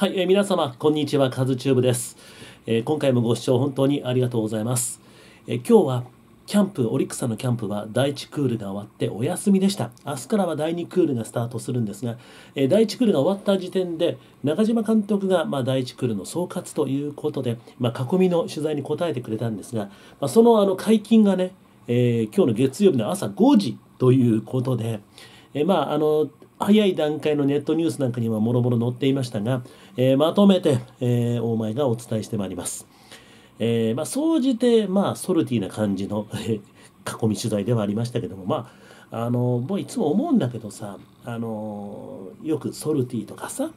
はい、えー、皆様、こんにちは、カズチューブです、えー、今回もご視聴本当にありがとうございます。えー、今日は、キャンプ、オリックスさんのキャンプは第1クールが終わってお休みでした。明日からは第2クールがスタートするんですが、え第1クールが終わった時点で、中島監督が、まあ、第1クールの総括ということで、まあ、囲みの取材に答えてくれたんですが、まあ、そのあの解禁がね、え今日の月曜日の朝5時ということで、えまあ、あの早い段階のネットニュースなんかにはもろもろ載っていましたが、えー、まとめて、えー、大前がお伝えしてまいります。えー、まあ、総じて、まあ、ソルティーな感じの囲み取材ではありましたけども、まあ、あの、もういつも思うんだけどさ、あの、よくソルティーとかさ、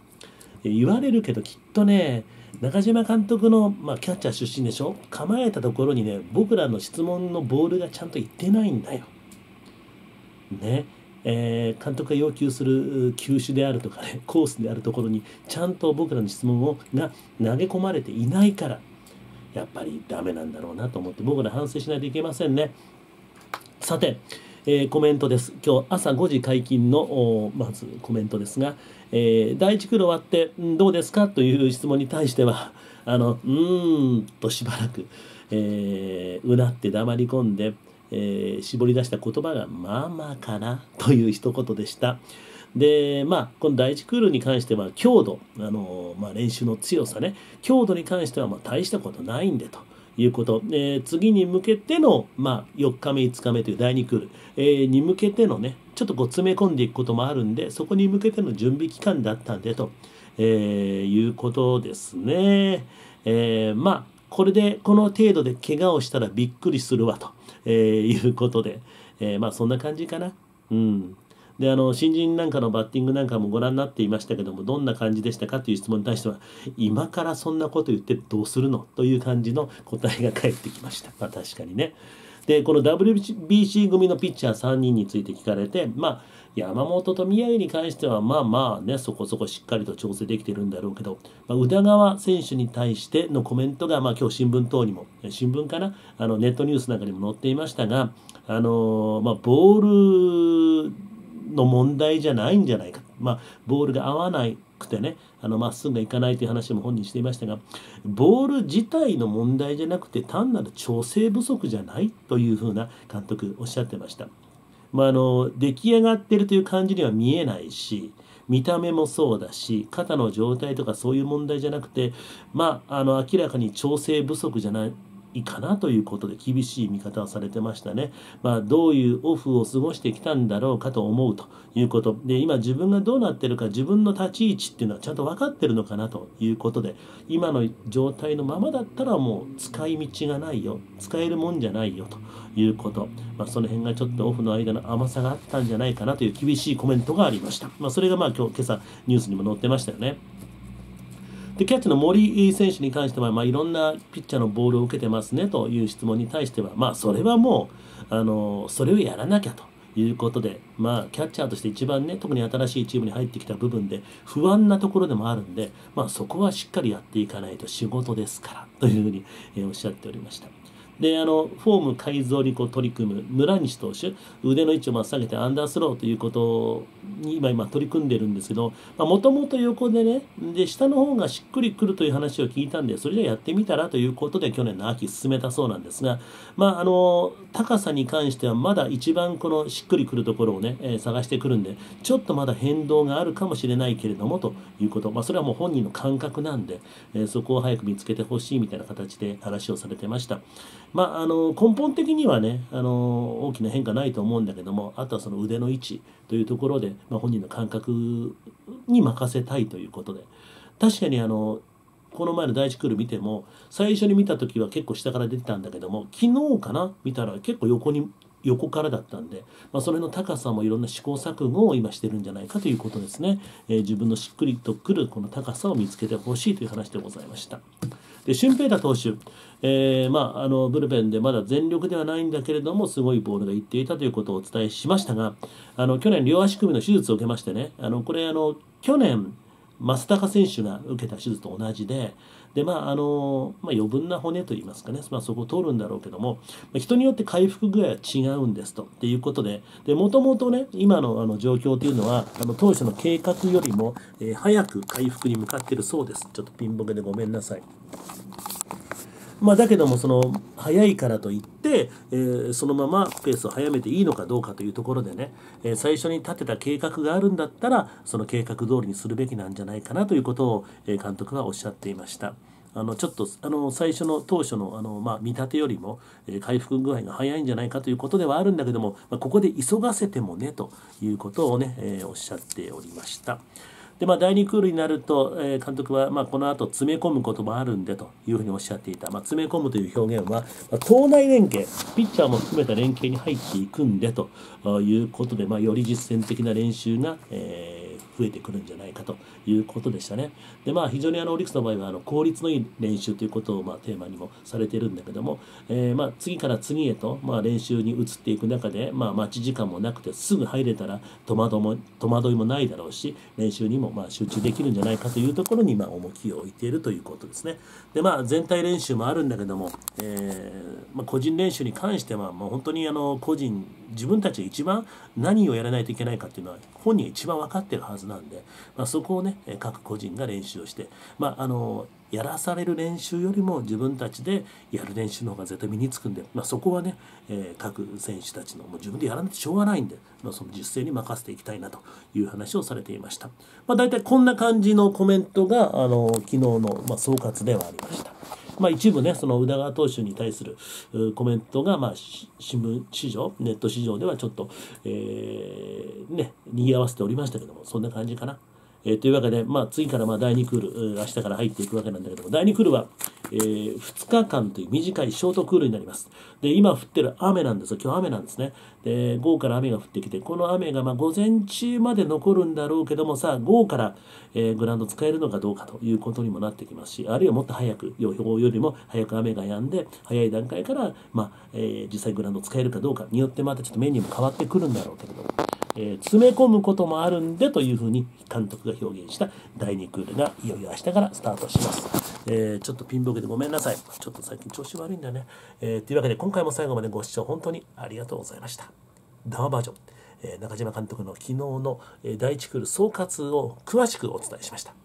言われるけど、きっとね、中島監督の、まあ、キャッチャー出身でしょ構えたところにね、僕らの質問のボールがちゃんといってないんだよ。ね。えー、監督が要求する球種であるとかね コースであるところにちゃんと僕らの質問をが投げ込まれていないからやっぱりダメなんだろうなと思って僕ら反省しないといけませんね。さて、えー、コメントです。今日朝5時解禁のまずコメントですが、えー、第1クール終わってどうですか？という質問に対しては あのうーんとしばらく、えー、うなって黙り込んでえー、絞り出した言葉がまあまあかなという一言でした。でまあこの第1クールに関しては強度あの、まあ、練習の強さね強度に関してはまあ大したことないんでと。いうこと、えー、次に向けての、まあ、4日目5日目という第2クール、えー、に向けてのねちょっとこう詰め込んでいくこともあるんでそこに向けての準備期間だったんでと、えー、いうことですね。え、まあこれでこの程度で怪我をしたらびっくりするわと。えー、いうことで、えー、まあそんな感じかな。うん。であの新人なんかのバッティングなんかもご覧になっていましたけどもどんな感じでしたかという質問に対しては今からそんなこと言ってどうするのという感じの答えが返ってきました。まあ、確かにね。でこの WBC 組のピッチャー3人について聞かれてまあ山本と宮城に関してはまあまあねそこそこしっかりと調整できてるんだろうけど、まあ、宇田川選手に対してのコメントが、まあ、今日新聞等にも新聞かな？あのネットニュースなんかにも載っていましたがあの、まあ、ボールの問題じゃないんじゃないか、まあ、ボールが合わないくてねあのまっすぐがいかないという話も本人していましたがボール自体の問題じゃなくて単なる調整不足じゃないというふうな監督おっしゃってました。まあ、あの出来上がってるという感じには見えないし見た目もそうだし肩の状態とかそういう問題じゃなくてまああの明らかに調整不足じゃないいかなということで厳しい見方をされてましたね。まあ、どういうオフを過ごしてきたんだろうかと思うということ。で、今自分がどうなってるか自分の立ち位置っていうのはちゃんと分かってるのかなということで、今の状態のままだったらもう使い道がないよ。使えるもんじゃないよということ。まあ、その辺がちょっとオフの間の甘さがあったんじゃないかなという厳しいコメントがありました。まあ、それがまあ今日、今朝ニュースにも載ってましたよね。でキャッチの森選手に関しては、まあ、いろんなピッチャーのボールを受けてますねという質問に対しては、まあ、それはもうあのそれをやらなきゃということで、まあ、キャッチャーとして一番ね特に新しいチームに入ってきた部分で不安なところでもあるんで、まあ、そこはしっかりやっていかないと仕事ですからというふうに、えおっしゃっておりました。であのフォーム改造にこう取り組む村西投手腕の位置を下げてアンダースローということに今今取り組んでるんですけどもともと横でねで下の方がしっくりくるという話を聞いたんでそれじゃやってみたらということで去年の秋進めたそうなんですが、まあ、あの高さに関してはまだ一番このしっくりくるところをね、えー、探してくるんでちょっとまだ変動があるかもしれないけれどもということ、まあ、それはもう本人の感覚なんで、えー、そこを早く見つけてほしいみたいな形で話をされてました。まあ、あの根本的にはねあの大きな変化ないと思うんだけどもあとはその腕の位置というところで、まあ、本人の感覚に任せたいということで確かにあのこの前の第一クール見ても最初に見た時は結構下から出てたんだけども昨日かな見たら結構横に横からだったんで、まあ、それの高さもいろんな試行錯誤を今してるんじゃないかということですね、えー、自分のしっくりとくるこの高さを見つけてほしいという話でございました。で俊平太投手、えー、まあ、あのブルペンでまだ全力ではないんだけれどもすごいボールがいっていたということをお伝えしましたがあの去年両足首の手術を受けましてねあのこれあの去年増高選手が受けた手術と同じででまああのまあ、余分な骨といいますかね、まあ、そこを通るんだろうけども人によって回復具合は違うんですとっていうことでもともとね今のあの状況というのはあの当初の計画よりも、えー、早く回復に向かっているそうですちょっとピンボケでごめんなさい。まあ、だけどもその早いからといって、えー、そのままペースを速めていいのかどうかというところでね、えー、最初に立てた計画があるんだったらその計画通りにするべきなんじゃないかなということを、え、監督はおっしゃっていました。あのちょっとあの最初の当初のあの、まあ、見立てよりも、えー、回復具合が早いんじゃないかということではあるんだけども、まあ、ここで急がせてもねということをね、えー、おっしゃっておりました。でまあ、第2クールになると、えー、監督は、まあ、この後詰め込むこともあるんでというふうにおっしゃっていた、まあ、詰め込むという表現は、まあ、党内連携ピッチャーも含めた連携に入っていくんでということで、まあ、より実践的な練習が、えー増えてくるんじゃないかということでしたね。でまあ非常にあのオリックスの場合はあの効率のいい練習ということをまあテーマにもされてるんだけども、えー、まあ次から次へとまあ練習に移っていく中で、まあ、待ち時間もなくてすぐ入れたら戸惑も戸惑いもないだろうし練習にもまあ集中できるんじゃないかというところにまあ重きを置いているということですね。でまあ全体練習もあるんだけども、えーまあ、個人練習に関してはもう本当にあの個人自分たちが一番何をやらないといけないかっていうのは本人が一番分かってるはずなんで、まあ、そこをね各個人が練習をして、まあ、あのやらされる練習よりも自分たちでやる練習の方が絶対身につくんで、まあ、そこはね、えー、各選手たちのもう自分でやらないとしょうがないんで、まあ、その実践に任せていきたいなという話をされていました。まあ、大体こんな感じのコメントがあの昨日の、ま総括ではありました。まあ、一部ねその宇田川投手に対するコメントが、まあ、新聞市場ネット市場ではちょっと、えー、ね賑わせておりましたけどもそんな感じかな。えー、というわけで、まあ、次からまあ第2クール、明日から入っていくわけなんだけども、第2クールは、えー、2日間という短いショートクールになります。で、今降ってる雨なんですよ。今日雨なんですね。で、午後から雨が降ってきて、この雨がまあ午前中まで残るんだろうけどもさあ、午後から、えー、グラウンド使えるのかどうかということにもなってきますし、あるいはもっと早く、予報よりも早く雨が止んで、早い段階から、まあ、えー、実際グラウンド使えるかどうかによってまたちょっとメニューも変わってくるんだろうけれども、えー、詰め込むこともあるんでというふうに監督が表現した第2クールがいよいよ明日からスタートします。えー、ちょっとピンボケでごめんなさい。ちょっと最近調子悪いんだね。えー、というわけで今回も最後までご視聴本当にありがとうございました。ダマバージョン、え、中島監督の昨日の第1クール総括を詳しくお伝えしました。